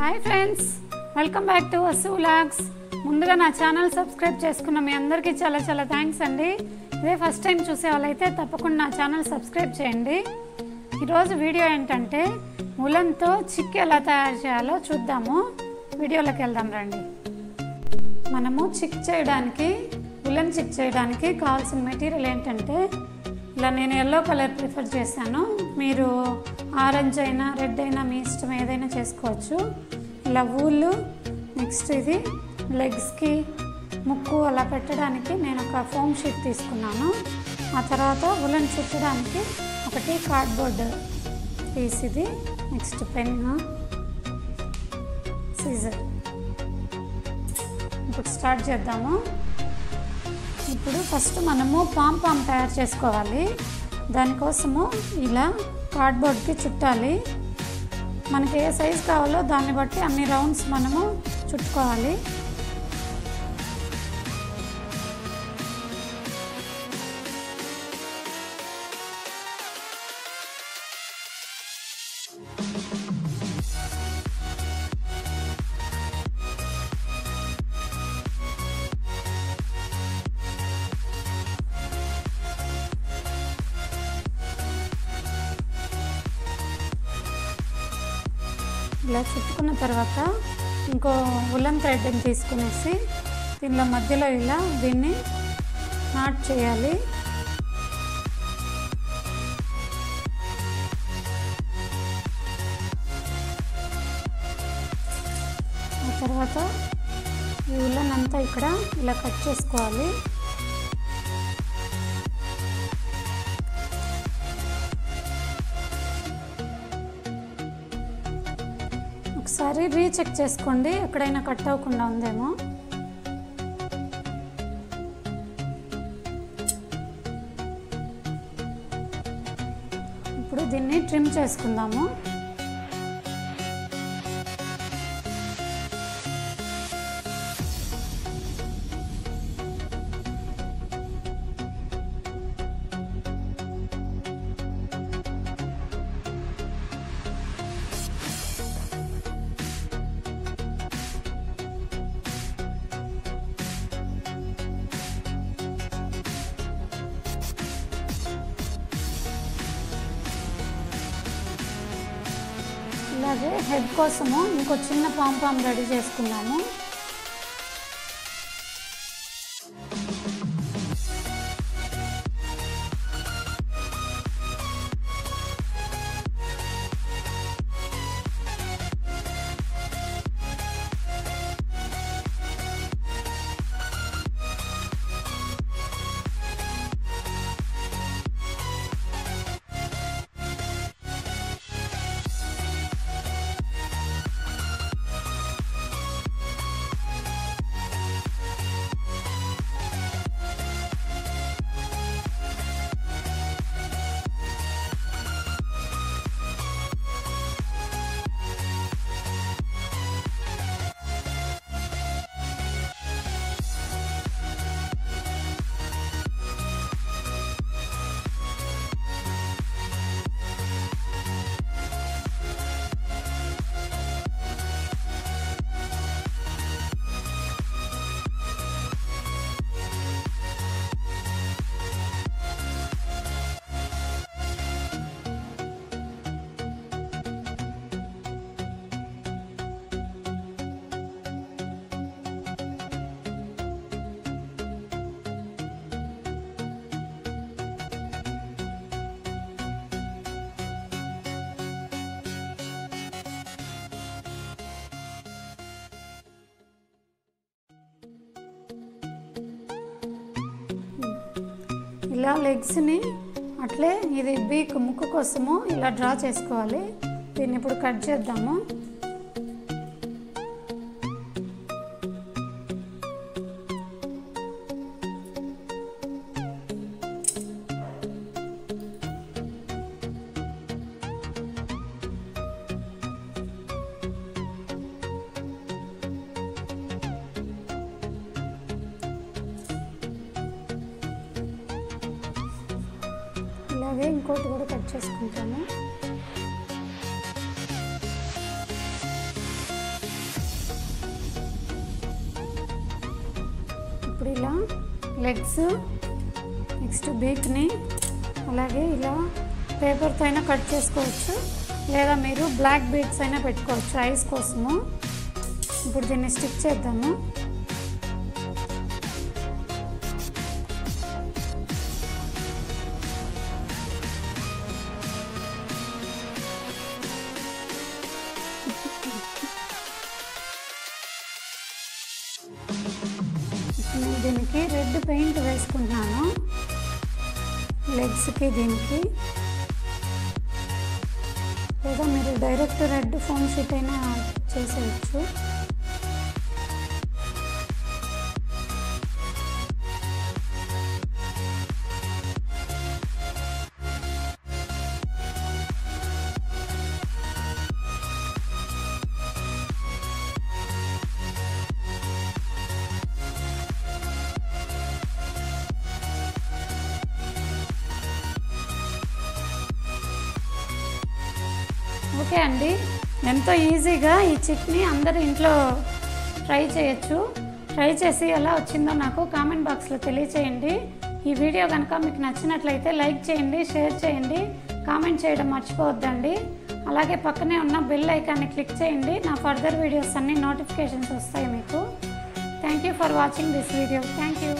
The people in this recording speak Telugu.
Hi friends welcome back to Vasu vlogs ముందుగా నా ఛానల్ సబ్స్క్రైబ్ చేసుకున్న మీ అందరికీ చాలా చాలా థ్యాంక్స్ అండి. ఇదే ఫస్ట్ టైం చూసే వాళ్ళైతే తప్పకుండా నా ఛానల్ సబ్స్క్రైబ్ చేయండి. ఈరోజు వీడియో ఏంటంటే ఉలంతో చిక్ ఎలా తయారు చేయాలో చూద్దాము. వీడియోలోకి వెళ్దాం రండి. మనము చిక్ చేయడానికి ఉలన్ చిక్ చేయడానికి కావాల్సిన మెటీరియల్ ఏంటంటే ఇలా నేను ఎల్లో కలర్ ప్రిఫర్ చేశాను. మీరు ఆరెంజ్ అయినా రెడ్ అయినా మీ ఇష్టం ఏదైనా చేసుకోవచ్చు. ఇలా ఊళ్ళు నెక్స్ట్ ఇది లెగ్స్కి ముక్కు అలా పెట్టడానికి నేను ఒక ఫోమ్ షీట్ తీసుకున్నాను. ఆ తర్వాత ఉలన్ చుట్టడానికి ఒకటి కార్డ్బోర్డ్ పీస్ ఇది నెక్స్ట్ పెన్ సీజర్. ఇప్పుడు స్టార్ట్ చేద్దాము. ఇప్పుడు ఫస్ట్ మనము పామ్ పామ్ తయారు చేసుకోవాలి. దానికోసము ఇలా కార్డ్బోర్డ్కి చుట్టాలి. మనకి ఏ సైజ్ కావాలో దాన్ని బట్టి అన్ని రౌండ్స్ మనము చుట్టుకోవాలి. ఇలా చుట్టుకున్న తర్వాత ఇంకో ఉలన్ థ్రెడ్ని తీసుకునేసి దీనిలో మధ్యలో ఇలా దీన్ని నాట్ చేయాలి. ఆ తర్వాత ఈ ఉలన్ అంతా ఇక్కడ ఇలా కట్ చేసుకోవాలి. ఒకసారి రీచెక్ చేసుకోండి. ఎక్కడైనా కట్ అవ్వకుండా ఉందేమో. ఇప్పుడు దీన్ని ట్రిమ్ చేసుకుందాము. అలాగే హెడ్ కోసము ఇంకో చిన్న పామ్ పామ్ రెడీ చేసుకున్నాము ఇలా లెగ్స్ని అట్లే ఇది బీక్ ముక్కు కోసము ఇలా డ్రా చేసుకోవాలి. దీన్ని ఇప్పుడు కట్ చేద్దాము. అలాగే ఇంకోటి కూడా కట్ చేసుకుంటాము ఇప్పుడు ఇలా లెగ్స్ నెక్స్ట్ బీట్ని అలాగే ఇలా పేపర్తో అయినా కట్ చేసుకోవచ్చు. లేదా మీరు బ్లాక్ బీట్స్ అయినా పెట్టుకోవచ్చు ఐస్ కోసము. ఇప్పుడు దీన్ని స్టిక్ చేద్దాము. దీనికి రెడ్ పెయింట్ వేసుకుంటున్నాను. లెగ్స్కి దీనికి. లేదా మీరు డైరెక్ట్ రెడ్ ఫోమ్ షీట్ అయినా చేసేయచ్చు. ఓకే అండి. ఎంతో ఈజీగా ఈ చిట్ని అందరూ ఇంట్లో ట్రై చేయొచ్చు. ట్రై చేసి ఎలా వచ్చిందో నాకు కామెంట్ బాక్స్లో తెలియచేయండి. ఈ వీడియో కనుక మీకు నచ్చినట్లయితే లైక్ చేయండి షేర్ చేయండి కామెంట్ చేయడం మర్చిపోవద్దండి. అలాగే పక్కనే ఉన్న బెల్ ఐకాన్ని క్లిక్ చేయండి. నా ఫర్దర్ వీడియోస్ అన్ని నోటిఫికేషన్స్ వస్తాయి మీకు. Thank you for watching this video. Thank you